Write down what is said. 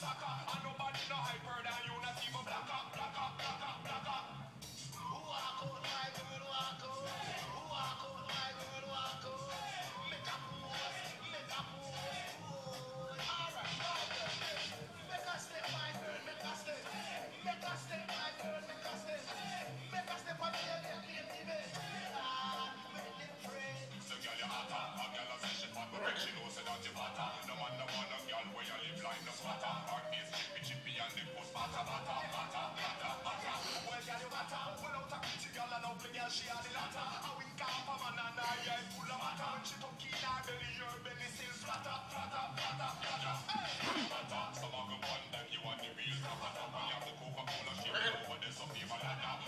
Saka No man, no man, no girl where you live like no squatter Heart is chippy, chippy and the puss batter, batter, batter, batter, batter Well, girl, you matter. When out a pretty girl and out girl, she a the latter. A wink camp, a man and I, yeah, full of matter. When she tuck in her belly, her belly still flatter, flatter, flatter, flatter Hey, matter. Some of the one that you want the real tapata When you have the Coca-Cola, she will over the some people that.